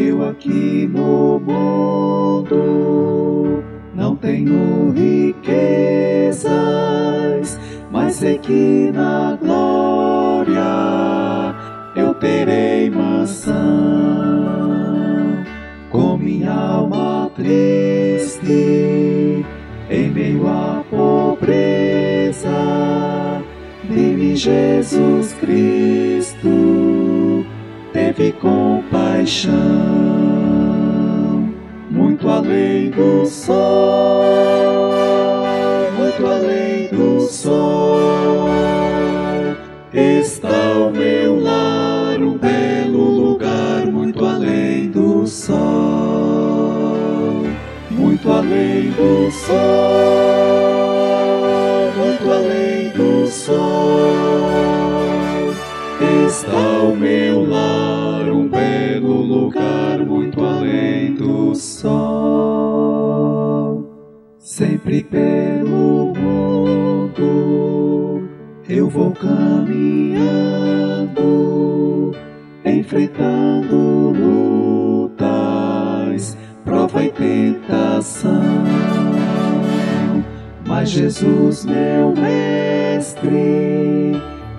Eu aqui no mundo não tenho riquezas, mas sei que na glória eu terei mansão. Com minha alma triste, em meio à pobreza, de Jesus Cristo teve compaixão, muito além do sol, muito além do sol, está o meu lar, um belo lugar, muito além do sol, muito além do sol, muito além do sol, está eu vou caminhando, enfrentando lutas, prova e tentação. Mas Jesus, meu mestre,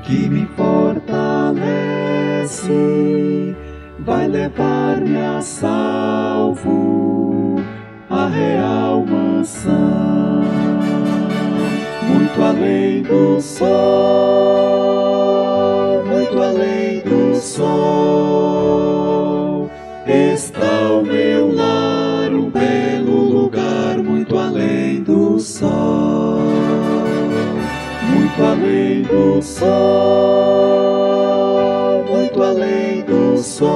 que me fortalece, vai levar-me a salvo a real mansão muito além do sol, está o meu lar, um belo lugar, muito além do sol, muito além do sol, muito além do sol,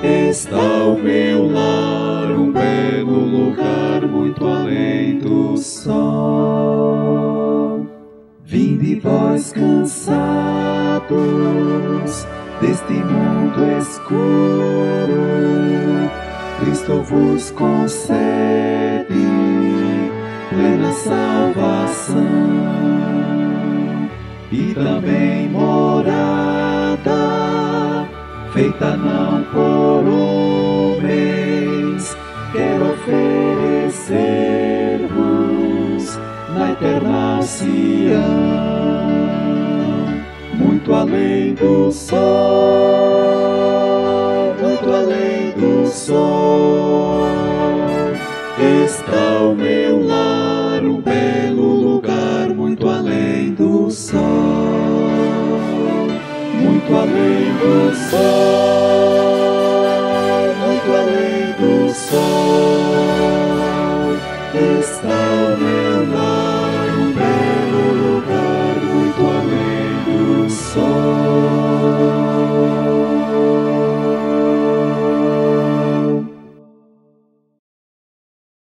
está o meu lar, um belo lugar, muito além do sol. Escuro, Cristo vos concede plena salvação. E também morada feita não por homens, quero oferecer-vos na eterna Sião, muito além do sol, do sol, muito além do sol, está